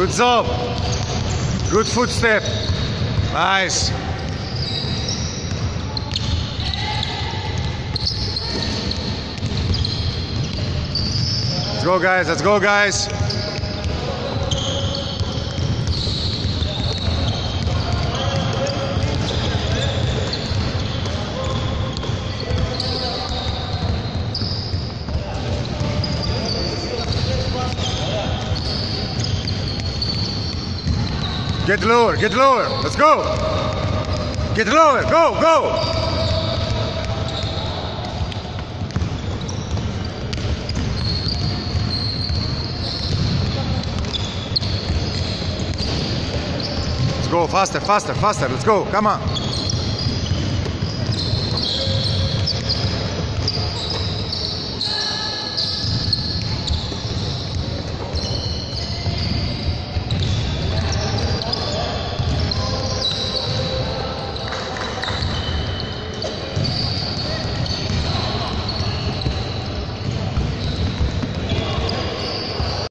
Good job. Good footstep. Nice. Let's go, guys. Let's go, guys. Get lower, get lower. Let's go. Get lower. Go, go. Let's go faster, faster, faster. Let's go. Come on.